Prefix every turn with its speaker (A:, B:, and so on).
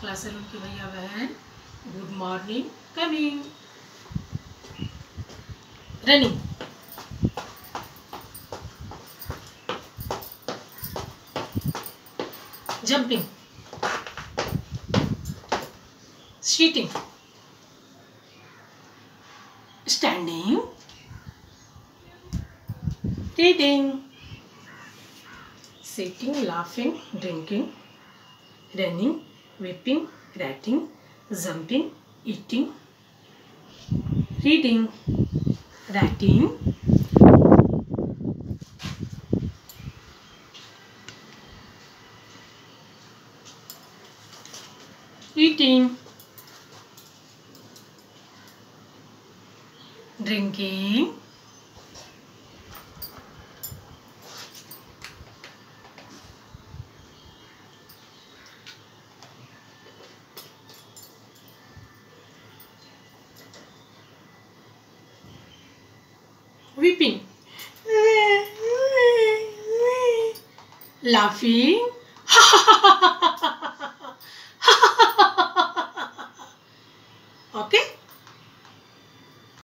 A: Class की भैया बहन good morning coming running jumping sheeting standing reading sitting laughing drinking running weeping writing jumping eating reading writing. Eating, drinking, weeping. Laughing. okay?